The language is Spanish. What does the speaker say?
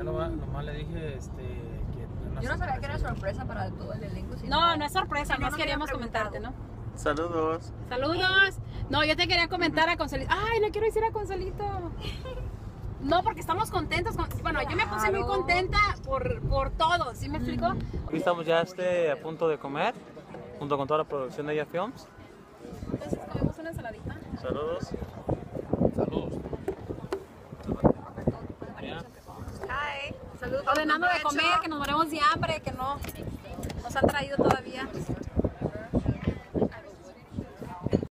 Yo nomás, nomás le dije este, que... Yo no sabía que era sorpresa. para todo el elenco. sino- No, no es sorpresa, No, más no queríamos habían comentarte, ¿no? Saludos. Saludos. No, yo te quería comentar a Consolito. Ay, no quiero decir a Consolito. No, porque estamos contentos. con- Bueno, yo me puse muy Claro. contenta por, por todo, ¿sí me explico? Aquí estamos ya este, a punto de comer, junto con toda la producción de ella Films. Entonces comemos una ensaladita. Saludos. Saludos. Hi. Saludos. Ordenando de comer, que nos morimos de hambre, que no nos han traído todavía.